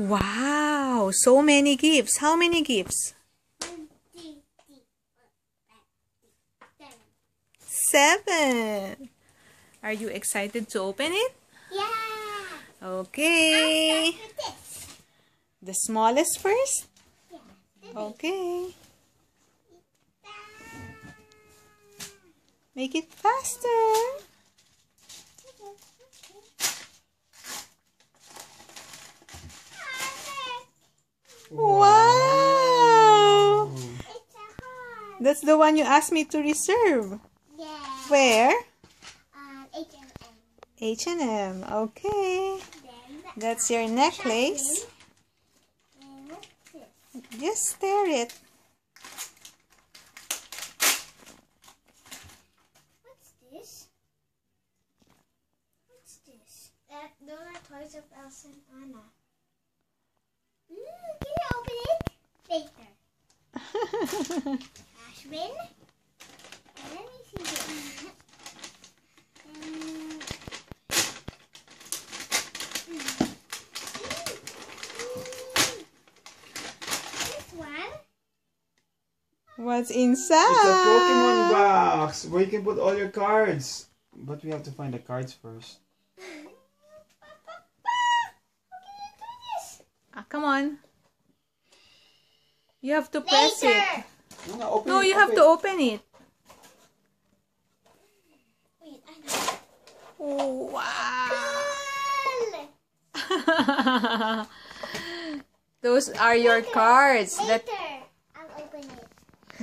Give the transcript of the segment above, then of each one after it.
Wow, so many gifts. How many gifts? Seven. Are you excited to open it? Yeah. Okay. The smallest first? Yeah. Okay. Make it faster. Wow! It's a heart. That's the one you asked me to reserve. Yeah. Where? Um, H&M. H&M. Okay. Then That's your necklace. And what's this? Just stare it. What's this? What's this? That those are toys of Elsa and Anna. Mm, can you open it? Later. Ashwin? Let me see this. Mm. This one. What's It's inside? a Pokemon box where you can put all your cards. But we have to find the cards first. Ah, come on. You have to press it. Later. No, no, open it, you have open to open it. Wait, Oh, wow. Those are your cards. That Later, I'll open it.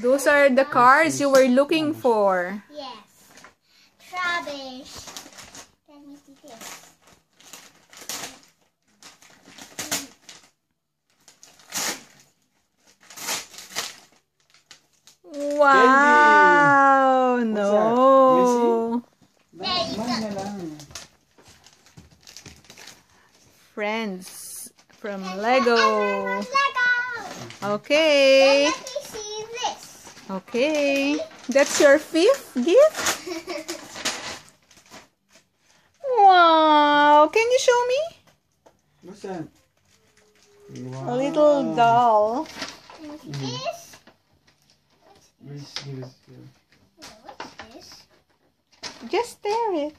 those are the cards you were looking for. Yes. Rubbish. Let me see this. Wow. What's No. There you Mine na lang. Friends from Lego. Okay. Then let me see this. Okay. That's your fifth gift? Wow. Can you show me? What's that? A little doll. This. What's this? Just stare it.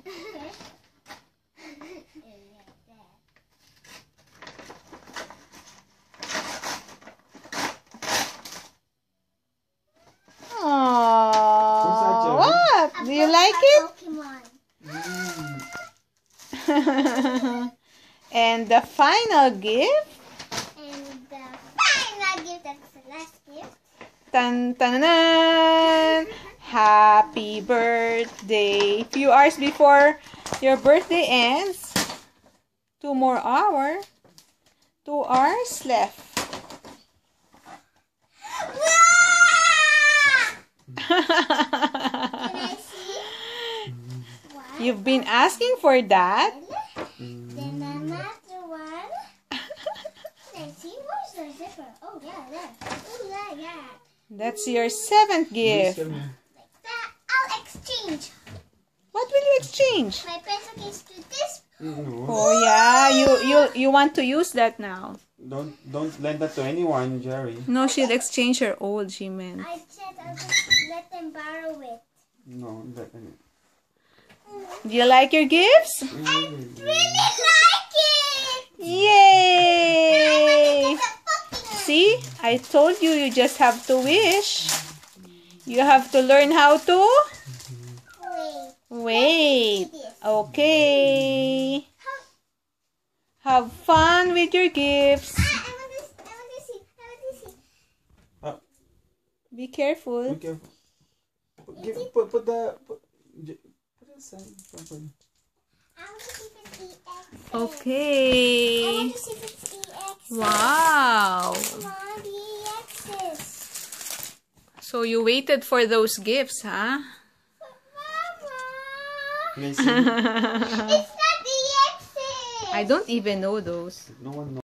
What? Do you like it? Mm. and the final gift. Tan tan tan. Happy birthday. Few hours before your birthday ends. Two more hours. Two hours left. You've been asking for that. That's your seventh gift. that. I'll exchange What will you exchange? my pencil case to this. No. Oh yeah, you you you want to use that now. Don't don't lend that to anyone, Geri. No, she'll exchange her old, she meant. I said I'll just let them borrow it. No, that. Do you like your gifts? Mm. Really like it! Yay! It's a Pokemon. See, I told you you just have to wish. You have to learn how to Wait. wait. Okay. Have fun with your gifts. Ah, I want to, I want to see. I want to see. Be careful. Be careful. Put, give, put, put the. Put, put it aside properly. I want to see if it's EX. I Okay. want to see if it's EX. Wow. So you waited for those gifts, huh? Mama. It's not the EXs. I don't even know those. no one knows.